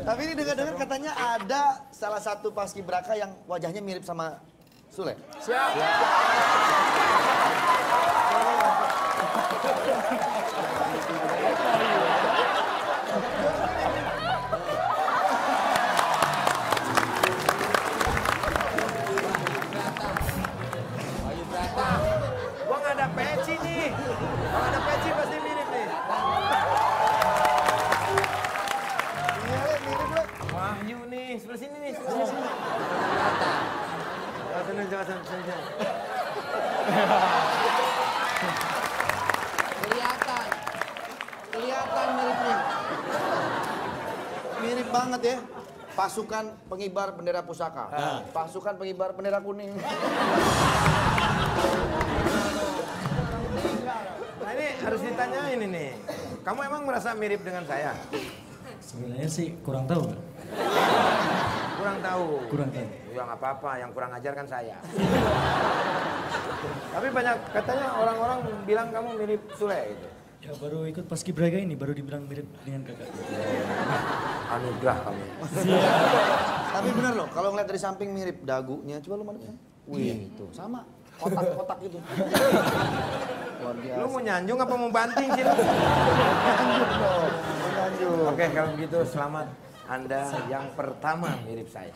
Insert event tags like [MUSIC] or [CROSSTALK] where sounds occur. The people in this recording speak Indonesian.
Tapi ini dengar-dengar katanya ada salah satu paskibraka yang wajahnya mirip sama Sule. Siap. Gua nggak ada peci nih. Kalau ada peci sebelah sini nih, sebelah sini. Coba sini, coba sini, sini, sini. Kelihatan. Kelihatan miripnya. Mirip banget ya. Pasukan pengibar bendera pusaka. Pasukan pengibar bendera kuning. Nah ini harus ditanyain ini. Kamu emang merasa mirip dengan saya? Sebenarnya sih kurang tahu. Kurang tahu. Kurang tahu. Ya nggak apa-apa, yang kurang ajar kan saya. [LAUGHS] Tapi banyak katanya orang-orang bilang kamu mirip Sule gitu. Ya baru ikut paskibraka ini baru dibilang mirip dengan kakak. [LAUGHS] Anugerah kamu. [LAUGHS] Tapi bener loh, kalau ngeliat dari samping mirip dagunya. Coba lu mana? Wih, itu sama. Kotak-kotak itu. Luar biasa. Lu mau nyanjung apa mau banting sih lu? Lanjut dong. Lanjut. Oke kalau begitu selamat Anda yang pertama mirip saya.